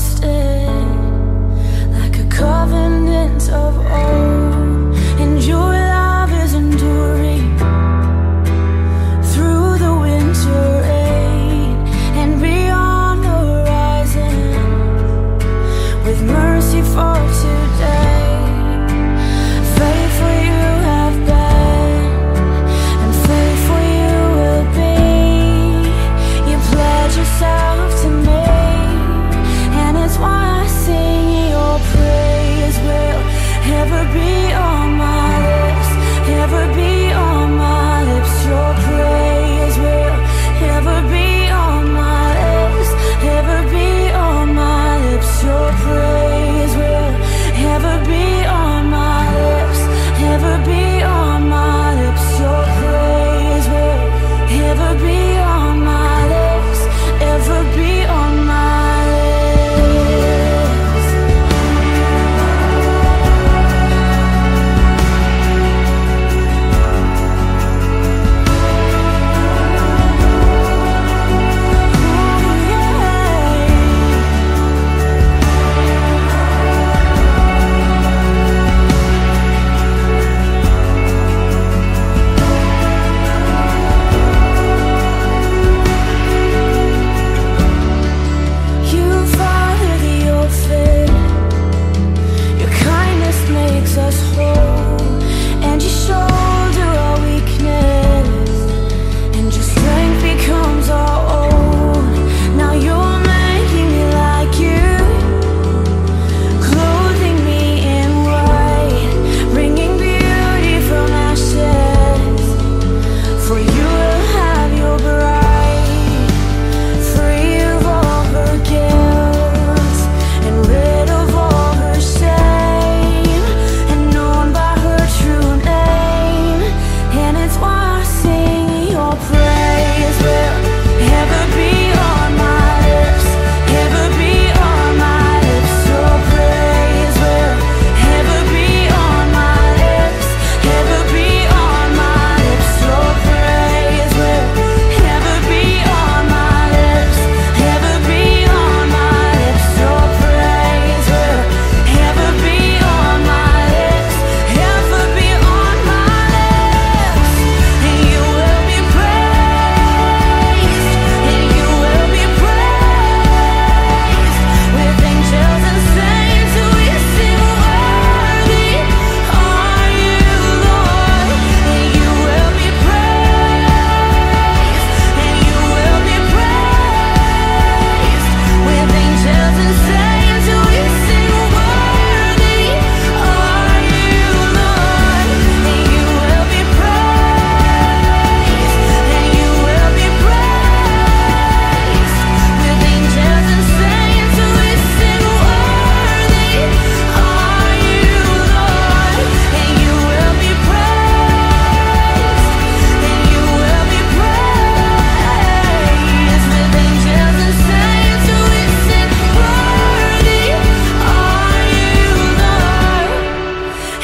stay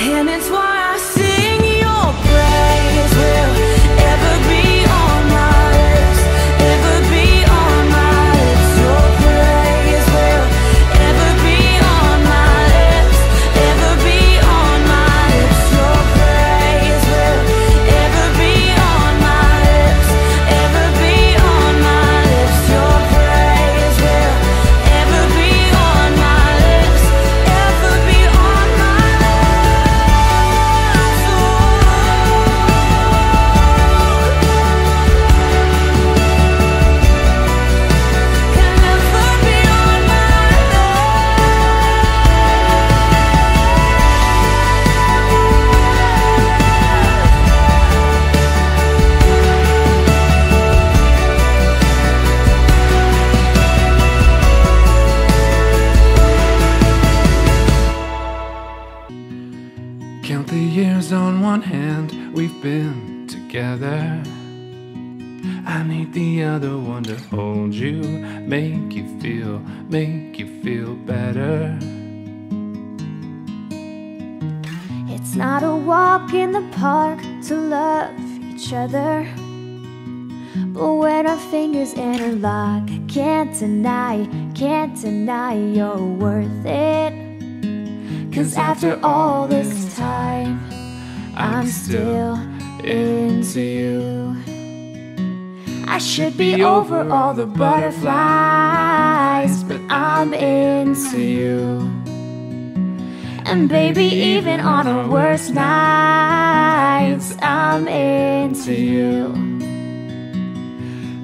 and it's why one hand we've been together. I need the other one to hold you, make you feel, make you feel better. It's not a walk in the park to love each other. But when our fingers interlock, I can't deny, can't deny you're worth it. Cause after all this time, I'm still into you. I should be over all the butterflies, but I'm into you. And baby, even on our worst nights, I'm into you.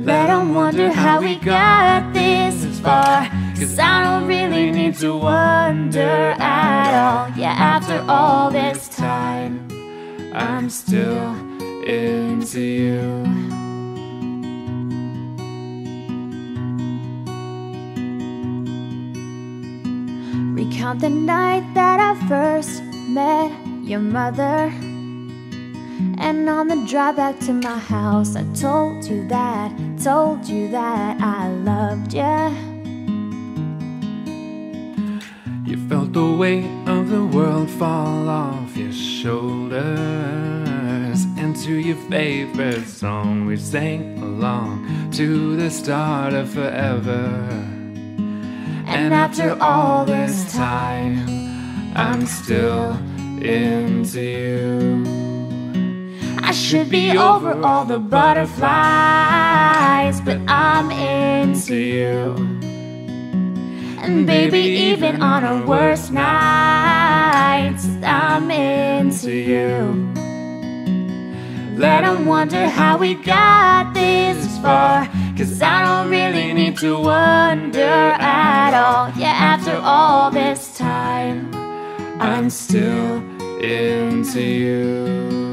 Let them wonder how we got this far. Cause I don't really need to wonder at all. Yeah, after all this I'm still into you. Recount the night that I first met your mother. And on the drive back to my house, I told you that, told you that I loved you. You felt the weight your favorite song, we sang along to the start of forever. And after all this time, I'm still into you. I should be over all the butterflies, but I'm into you. And baby, even on our worst nights, I'm into you. Let them wonder how we got this far. Cause I don't really need to wonder at all. Yeah, after all this time, I'm still into you.